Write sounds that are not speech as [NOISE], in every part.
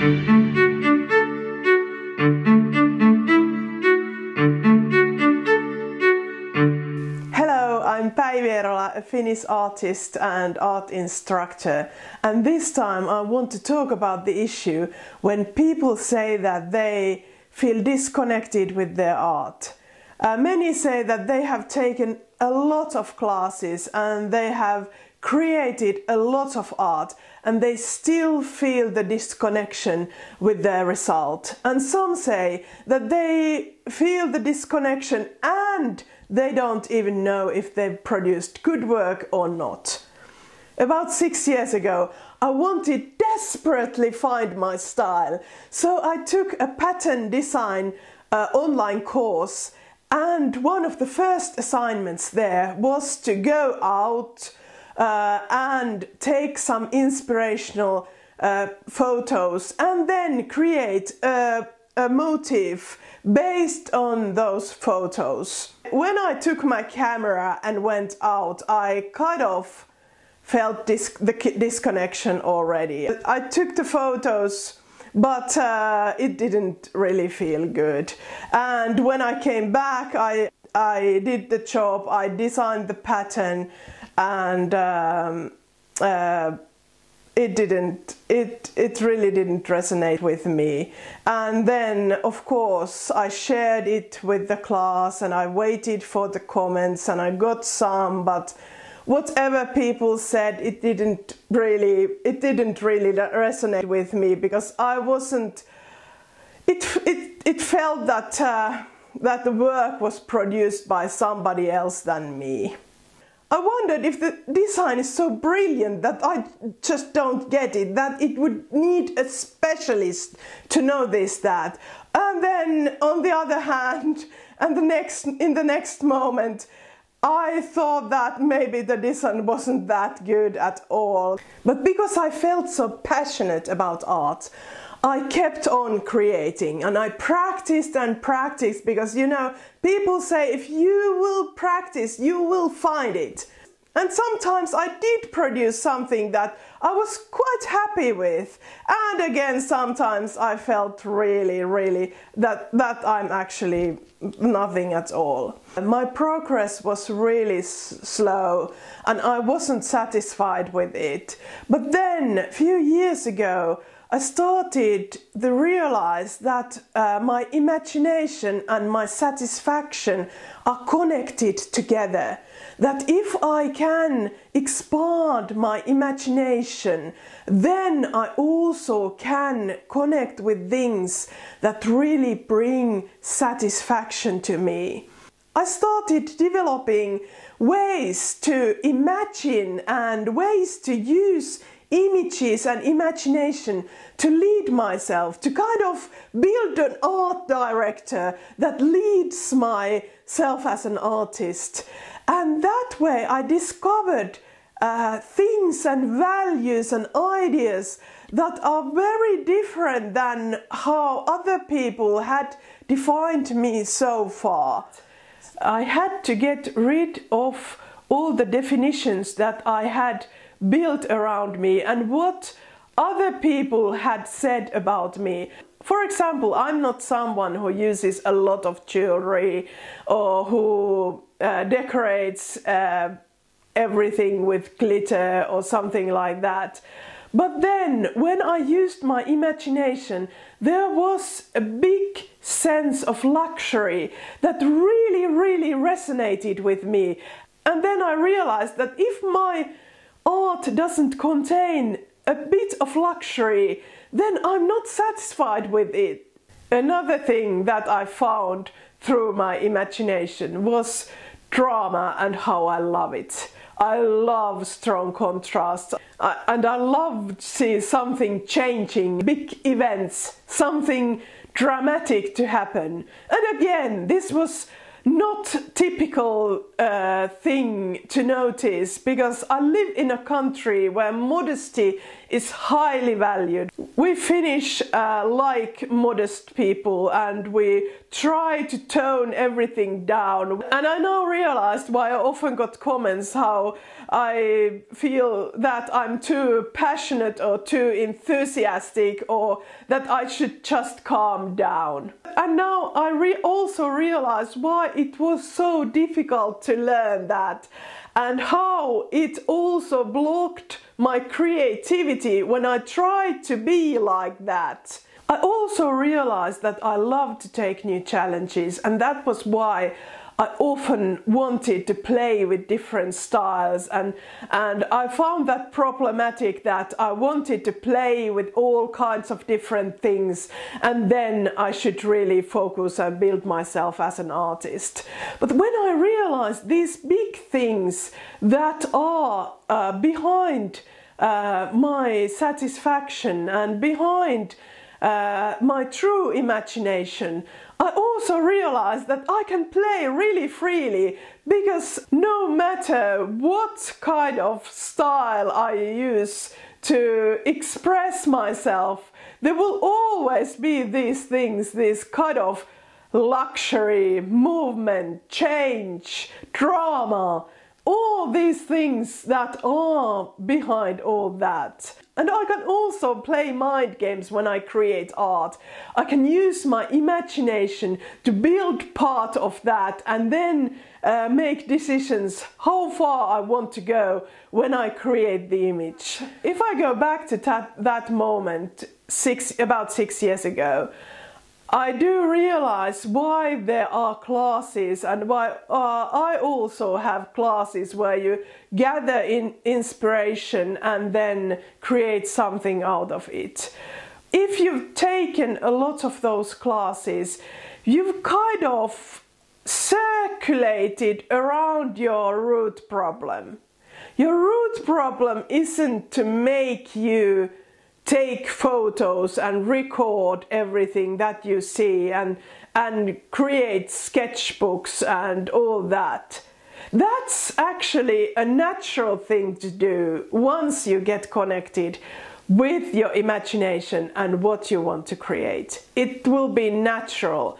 Hello, I'm Päivi a Finnish artist and art instructor. And this time I want to talk about the issue when people say that they feel disconnected with their art. Uh, many say that they have taken a lot of classes and they have created a lot of art and they still feel the disconnection with their result. And some say that they feel the disconnection and they don't even know if they've produced good work or not. About six years ago, I wanted desperately find my style, so I took a pattern design uh, online course and one of the first assignments there was to go out uh, and take some inspirational uh, photos and then create a, a motif based on those photos. When I took my camera and went out, I kind of felt this, the disconnection already. I took the photos but uh, it didn't really feel good. And when I came back, I, I did the job, I designed the pattern, and um, uh, it didn't it it really didn't resonate with me. And then of course i shared it with the class and i waited for the comments and i got some but whatever people said it didn't really it didn't really resonate with me because i wasn't it it, it felt that uh, that the work was produced by somebody else than me I wondered if the design is so brilliant that I just don't get it, that it would need a specialist to know this, that. And then on the other hand, [LAUGHS] and the next, in the next moment, I thought that maybe the design wasn't that good at all. But because I felt so passionate about art, I kept on creating and I practiced and practiced because you know, people say if you will practice, you will find it. And sometimes I did produce something that I was quite happy with. And again, sometimes I felt really, really that, that I'm actually nothing at all. My progress was really slow and I wasn't satisfied with it. But then, a few years ago, I started to realize that uh, my imagination and my satisfaction are connected together. That if I can expand my imagination, then I also can connect with things that really bring satisfaction to me. I started developing ways to imagine and ways to use images and imagination to lead myself, to kind of build an art director that leads myself as an artist. And that way I discovered uh, things and values and ideas that are very different than how other people had defined me so far. I had to get rid of all the definitions that I had built around me and what other people had said about me. For example, I'm not someone who uses a lot of jewelry or who uh, decorates uh, everything with glitter or something like that. But then, when I used my imagination, there was a big sense of luxury that really, really resonated with me. And then I realized that if my art doesn't contain a bit of luxury, then I'm not satisfied with it. Another thing that I found through my imagination was drama and how I love it. I love strong contrast and I love to see something changing, big events, something dramatic to happen. And again, this was not typical uh, thing to notice because I live in a country where modesty is highly valued. We Finnish uh, like modest people and we try to tone everything down. And I now realized why I often got comments how I feel that I'm too passionate or too enthusiastic or that I should just calm down. And now I re also realize why it was so difficult to learn that and how it also blocked my creativity when I tried to be like that. I also realized that I love to take new challenges and that was why I often wanted to play with different styles and and I found that problematic that I wanted to play with all kinds of different things and then I should really focus and build myself as an artist. But when I realized these big things that are uh, behind uh, my satisfaction and behind uh, my true imagination, I also realized that I can play really freely because no matter what kind of style I use to express myself, there will always be these things, this kind of luxury, movement, change, drama, all these things that are behind all that. And I can also play mind games when I create art. I can use my imagination to build part of that and then uh, make decisions how far I want to go when I create the image. If I go back to that, that moment six, about six years ago, I do realize why there are classes and why uh, I also have classes where you gather in inspiration and then create something out of it. If you've taken a lot of those classes, you've kind of circulated around your root problem. Your root problem isn't to make you take photos and record everything that you see and and create sketchbooks and all that. That's actually a natural thing to do once you get connected with your imagination and what you want to create. It will be natural.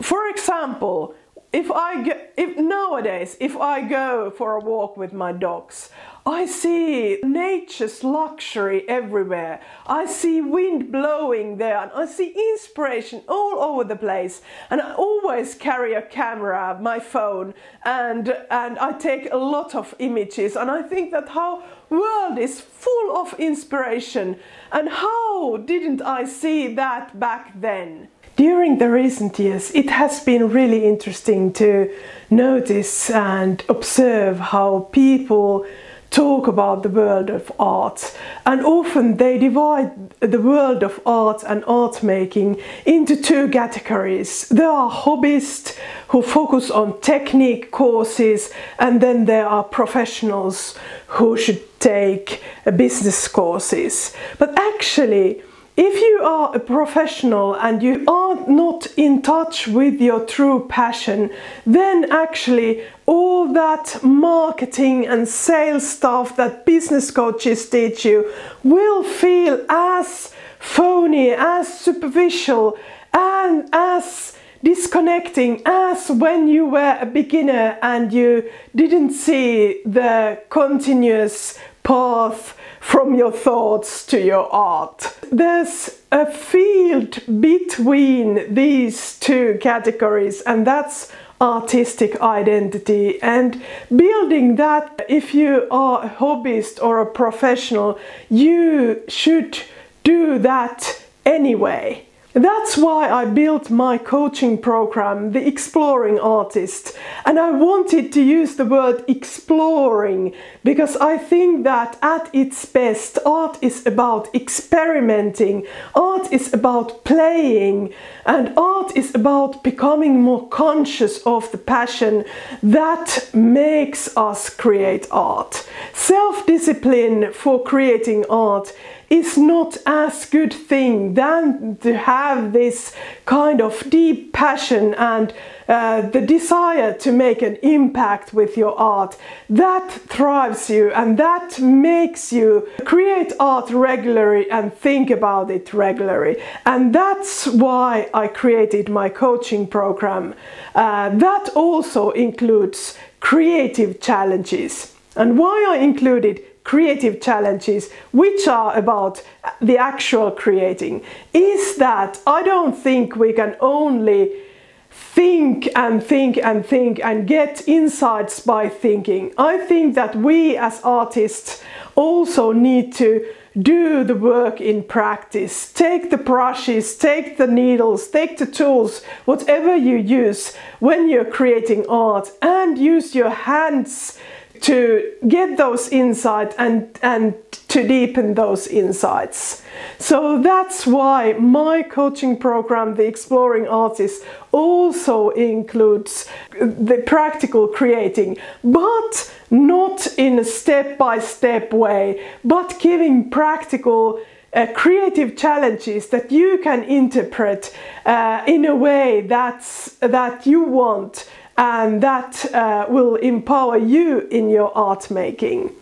For example, if I go, if nowadays if I go for a walk with my dogs, I see nature's luxury everywhere. I see wind blowing there and I see inspiration all over the place. And I always carry a camera, my phone, and, and I take a lot of images. And I think that how world is full of inspiration. And how didn't I see that back then? During the recent years, it has been really interesting to notice and observe how people talk about the world of art and often they divide the world of art and art making into two categories. There are hobbyists who focus on technique courses and then there are professionals who should take business courses. But actually if you are a professional and you are not in touch with your true passion, then actually all that marketing and sales stuff that business coaches teach you will feel as phony, as superficial, and as disconnecting as when you were a beginner and you didn't see the continuous path from your thoughts to your art. There's a field between these two categories and that's artistic identity and building that if you are a hobbyist or a professional you should do that anyway that's why I built my coaching program, The Exploring Artist. And I wanted to use the word exploring because I think that at its best, art is about experimenting, art is about playing, and art is about becoming more conscious of the passion that makes us create art. Self discipline for creating art is not as good thing than to have this kind of deep passion and uh, the desire to make an impact with your art. That thrives you and that makes you create art regularly and think about it regularly. And that's why I created my coaching program. Uh, that also includes creative challenges. And why I included creative challenges, which are about the actual creating, is that I don't think we can only think and think and think and get insights by thinking. I think that we as artists also need to do the work in practice. Take the brushes, take the needles, take the tools, whatever you use when you're creating art, and use your hands to get those insights and, and to deepen those insights. So that's why my coaching program, The Exploring Artist, also includes the practical creating, but not in a step by step way, but giving practical uh, creative challenges that you can interpret uh, in a way that's, that you want and that uh, will empower you in your art making.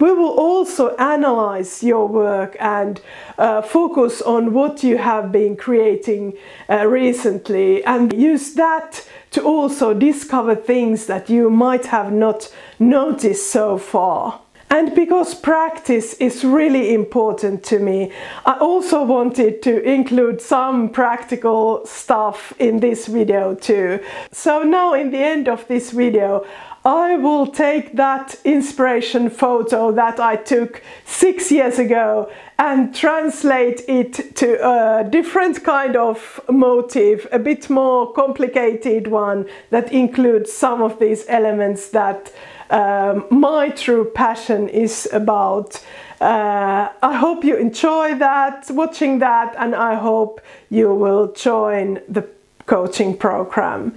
We will also analyze your work and uh, focus on what you have been creating uh, recently and use that to also discover things that you might have not noticed so far. And because practice is really important to me, I also wanted to include some practical stuff in this video too. So now in the end of this video, I will take that inspiration photo that I took six years ago and translate it to a different kind of motive, a bit more complicated one that includes some of these elements that um, my true passion is about. Uh, I hope you enjoy that, watching that, and I hope you will join the coaching program.